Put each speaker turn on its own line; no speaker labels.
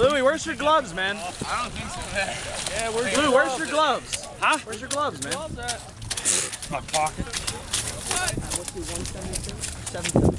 Louis, where's your gloves, man?
I don't think so. Yeah, where's
Louis, where's your gloves?
Huh?
Where's your gloves, man?
My pocket.
What's 172?